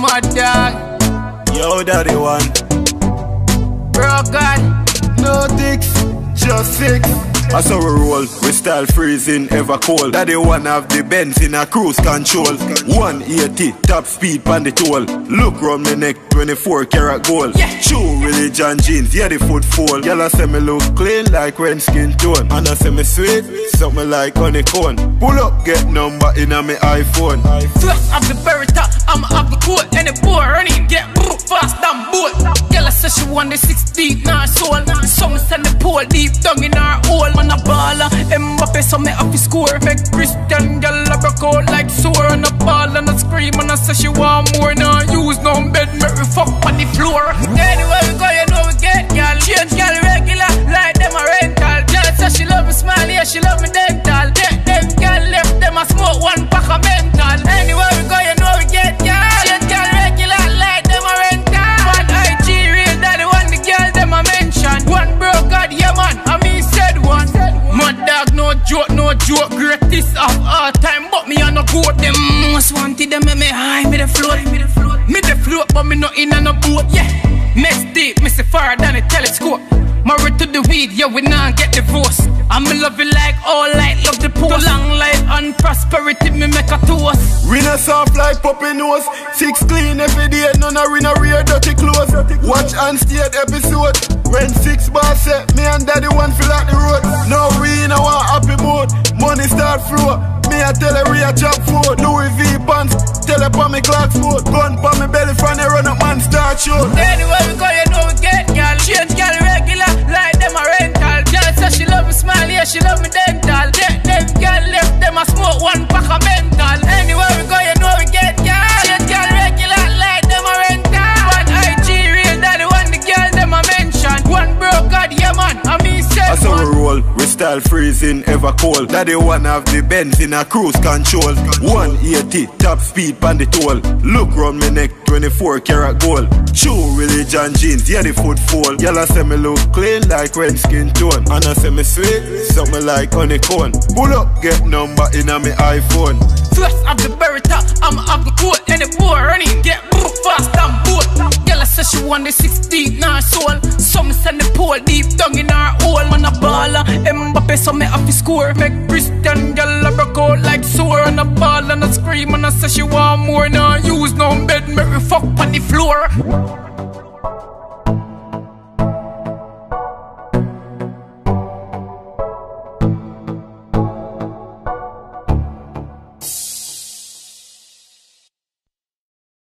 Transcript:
my dog. Yo, daddy one. Bro, God. No dicks, just six. I saw we roll, we style freezing, ever cold. Daddy one have the Benz in a cruise control. 180, top speed pan the toll. Look round my neck, 24 karat gold. Yeah. True religion jeans, yeah the foot fall. Y'all say me look clean like when skin tone. And I say me sweet, something like honeycomb. Pull up, get number in a me iPhone. First of the Beretta, I'm of the court and the boy running. Get fast than boat. Said she want the six deep her soul. Some send the pole deep down in her hole. Man, a baller, Mbappe, so me off score. Make Christian girl a broke out like sore. And a ball and a scream and I say she want more. Now of all time, but me a no goat. Them most wanted them make me high, me the float, me the float, me the float, but me no in a no boat. Yeah, next deep, me see far than a telescope. Married to the weed, yeah, we not get divorced. I'm in love it like all light, love the poor. Long life and prosperity, me make a toast. We not soft like puppy nose. Six clean every day, none a in a real dirty clothes. Watch and stay episode. When six bars set, me and daddy one feel Start. Me a tell her we a chop food. Louis V pants, tell her pa me clock food. Gun pa me belly from the run up man start shoot. Anywhere we go, you know we get girl. Change girl regular, like them a rental. Girl say she love me smile, yeah, she love me dental. Freezing, ever cold. Daddy one have the Benz in a cruise control. 180, top speed pan the toll. Look round me neck, 24 karat gold. True religion jeans, yeah the foot fall. Y'all say me look clean like when skin tone. And I say me sweet, something like honeycomb. Pull up, get number in a me iPhone. First of the Beretta, I'm of the court Say she want the six deep in her soul. Some send the pole deep down in her hole. Man, a baller, Mbappe, so me off score. Make Christian girl a broke out like sore. And a ball and a scream and I say she want more. Now use no bed, make me fuck on the floor.